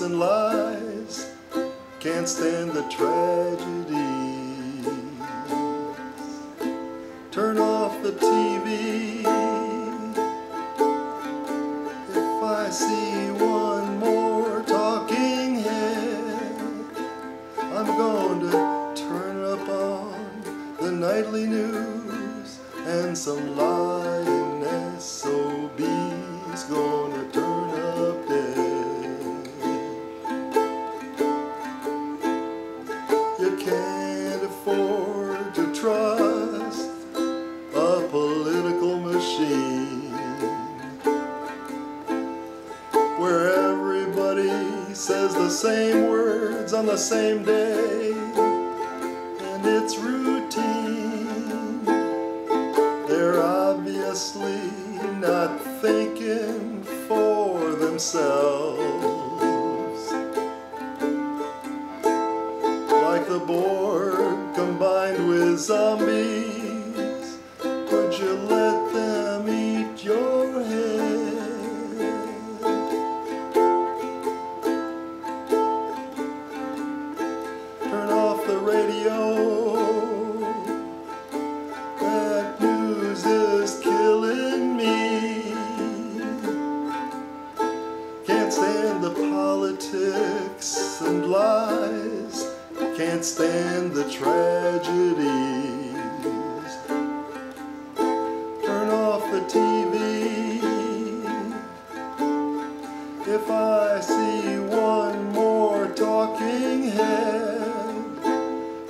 and lies. Can't stand the tragedy. Same words on the same day and it's routine. They're obviously not thinking for themselves. Like the Borg combined with zombies, the politics and lies. Can't stand the tragedies. Turn off the TV. If I see one more talking head,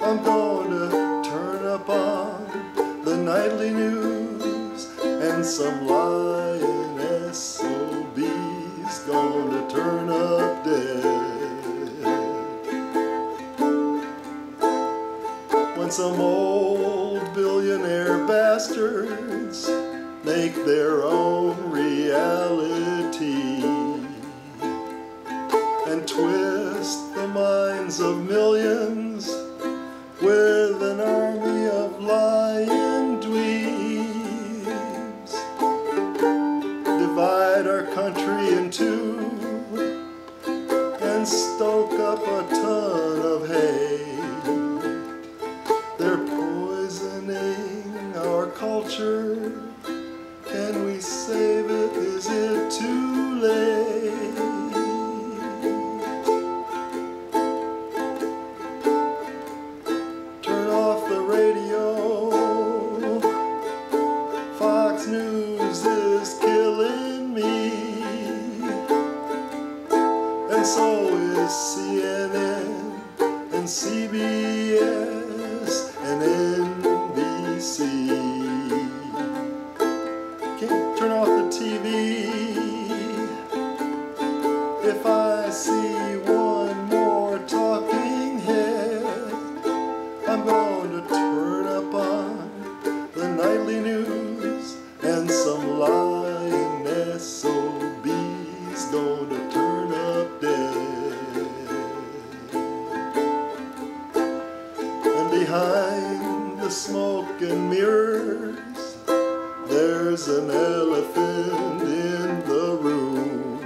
I'm to turn up on the nightly news and some lying turn up dead. When some old billionaire bastards make their own reality stoke up and CBS and NBC. Can't turn off the TV. If I see behind the smoke and mirrors, there's an elephant in the room.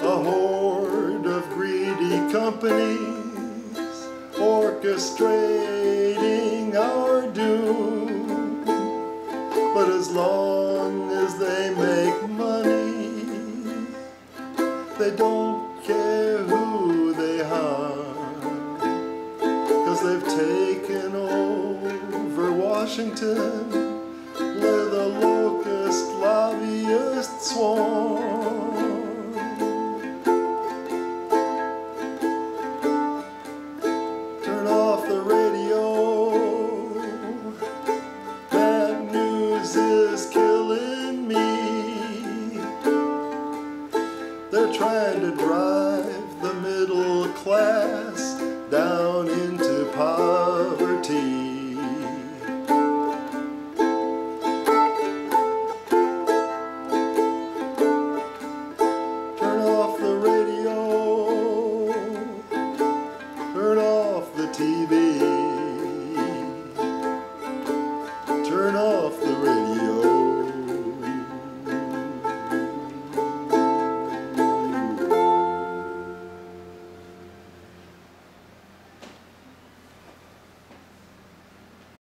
A horde of greedy companies orchestrating our doom. But as long as they make money, they don't care who they harm. They've taken over Washington